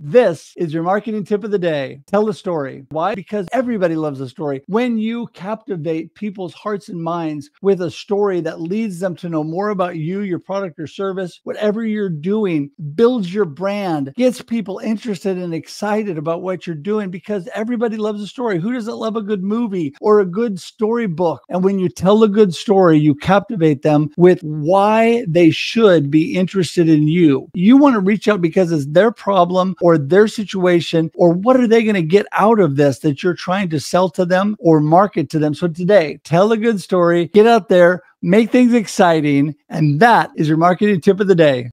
This is your marketing tip of the day. Tell a story. Why? Because everybody loves a story. When you captivate people's hearts and minds with a story that leads them to know more about you, your product or service, whatever you're doing, builds your brand, gets people interested and excited about what you're doing because everybody loves a story. Who doesn't love a good movie or a good storybook? And when you tell a good story, you captivate them with why they should be interested in you. You want to reach out because it's their problem or their situation or what are they going to get out of this that you're trying to sell to them or market to them. So today, tell a good story, get out there, make things exciting. And that is your marketing tip of the day.